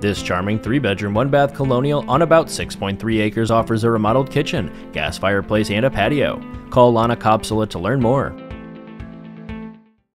This charming 3 bedroom, 1 bath colonial on about 6.3 acres offers a remodeled kitchen, gas fireplace, and a patio. Call Lana Kopsala to learn more.